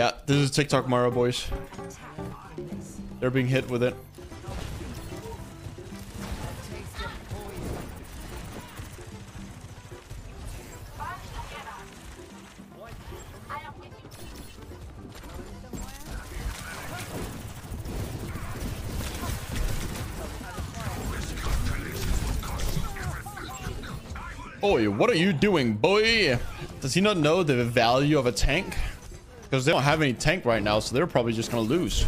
Yeah, this is TikTok Moira, boys. They're being hit with it. Boy, what are you doing, boy? Does he not know the value of a tank? Because they don't have any tank right now, so they're probably just gonna lose.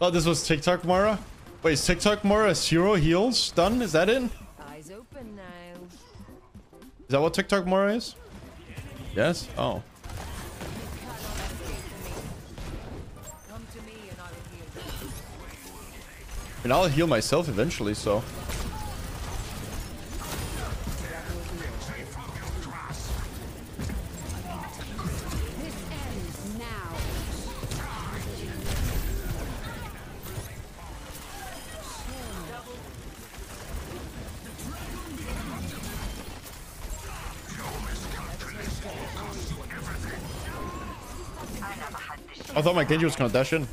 Oh, this was TikTok Moira? Wait, is TikTok Moira zero heals done? Is that it? Eyes open now. Is that what TikTok Moira is? Yes? Oh. Come to me and I will heal you. I mean, I'll heal myself eventually, so. I thought my Genji was gonna dash in.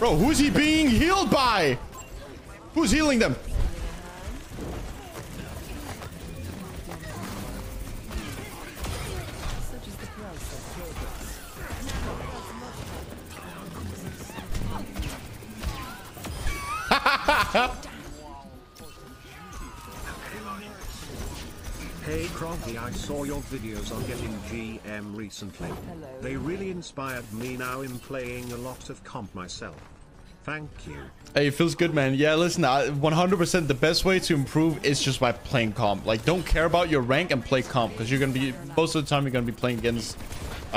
Bro, who's he being healed by? Who's healing them? Hey Kragie, I saw your videos on getting GM recently. They really inspired me now in playing a lot of comp myself. Thank you. Hey, it feels good, man. Yeah, listen, 100% the best way to improve is just by playing comp. Like, don't care about your rank and play comp because you're gonna be most of the time you're gonna be playing against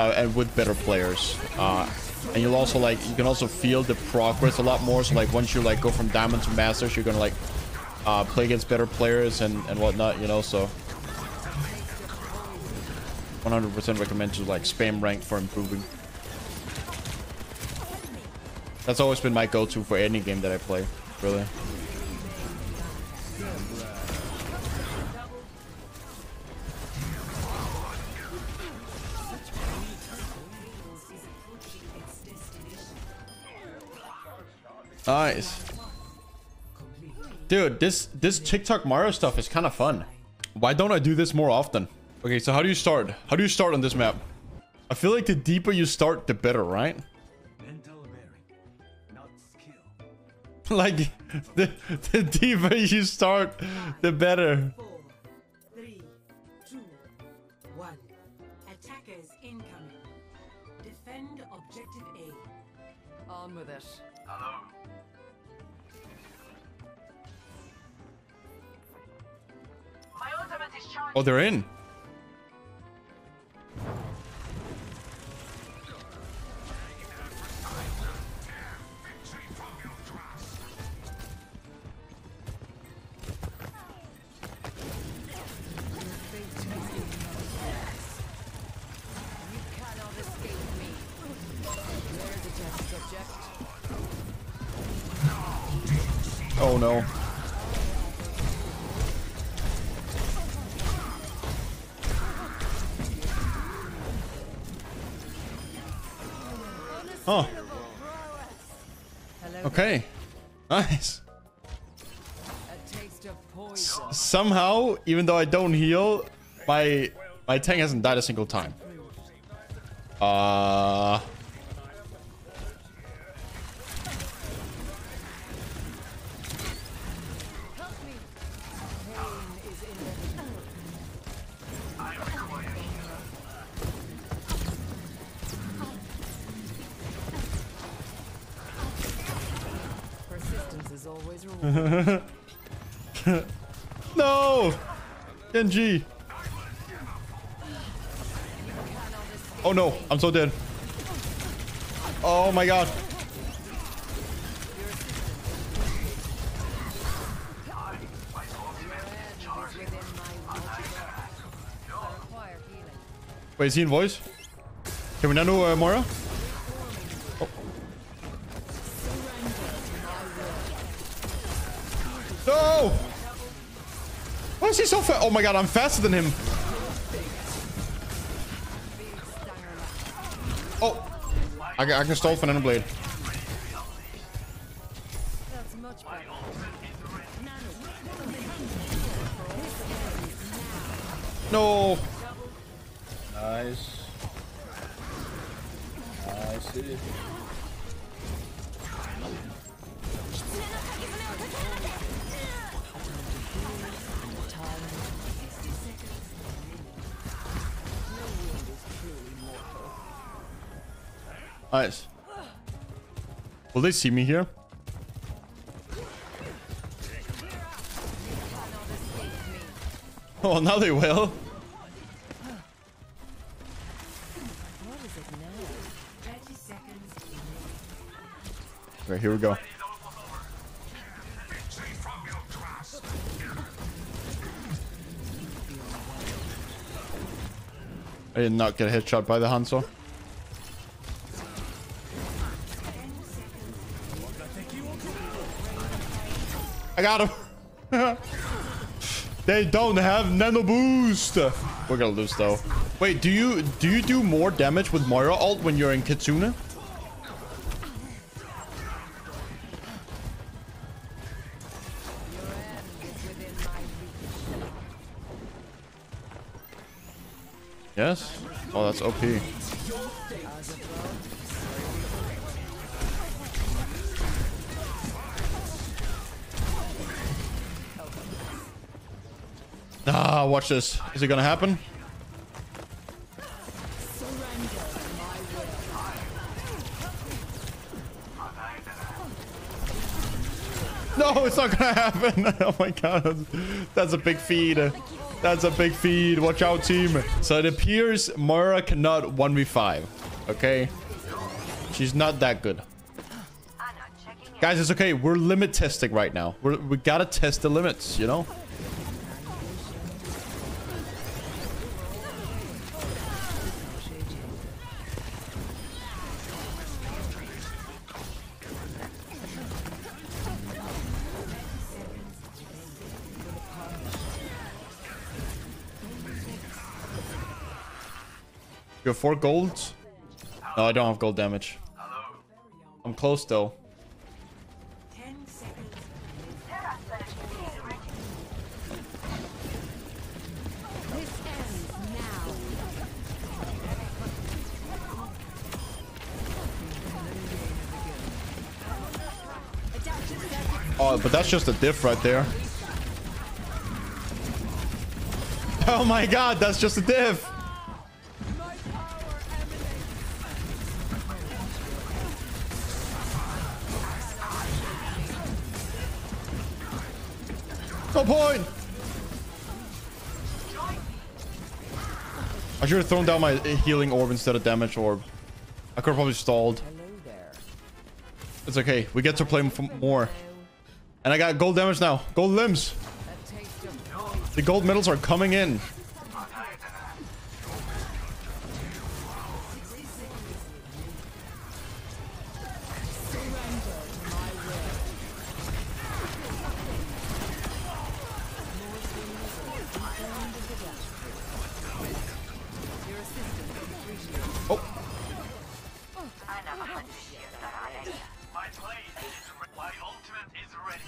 uh, and with better players. Uh, and you'll also like you can also feel the progress a lot more. So like once you like go from diamond to masters, you're gonna like uh, play against better players and and whatnot. You know, so 100% recommend to like spam rank for improving. That's always been my go-to for any game that I play, really. Nice. Dude, this this TikTok Moira stuff is kind of fun. Why don't I do this more often? Okay, so how do you start? How do you start on this map? I feel like the deeper you start, the better, right? Mental bearing, not skill. like the, the deeper you start the better Four, three, two, one. Attackers incoming. Defend objective A. On with it. Hello. My ultimate is charged. oh they're in no oh okay. Nice. Poison. somehow even though i don't heal my my tank hasn't died a single time. Uh no! Genji! Oh no, I'm so dead. Oh my god. Wait, is he in voice? Can we not know uh, Moira? Is he so fast? Oh my god, I'm faster than him. Oh! I, can- I can stall for Nano Blade. No! Nice. Nice. it Nice. Will they see me here? Oh, now they will. What is it now? 30 seconds. Okay, here we go. I did not get a headshot by the Hanzo. I got him. they don't have nano boost. We're gonna lose though. Wait, do you do you do more damage with Moira alt when you're in Kitsune? Yes. Oh, that's OP. Ah, watch this. Is it gonna happen? No, it's not gonna happen. Oh my god. That's a big feed. That's a big feed. Watch out, team. So it appears Moira cannot 1v5. Okay? She's not that good. Guys, it's okay. We're limit testing right now. We're, we gotta test the limits, you know? You have four golds? No, I don't have gold damage. I'm close though. 10 seconds. This ends now. Oh, but that's just a diff right there. Oh my god, that's just a diff. No point. I should have thrown down my healing orb instead of damage orb. I could have probably stalled. It's okay. We get to play more. And I got gold damage now. Gold limbs. The gold medals are coming in. My blade is re- my ultimate is ready.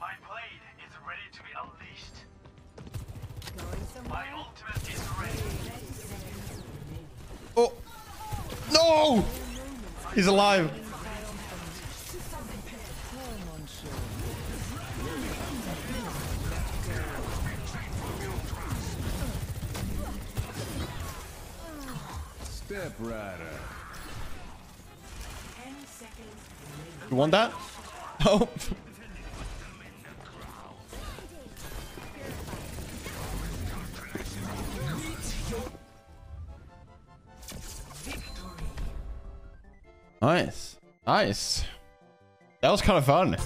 My blade is ready to be unleashed. going somewhere. My ultimate is ready. oh. No! He's alive. Step rider. 10 You want that? Oh! nice. Nice. That was kind of fun.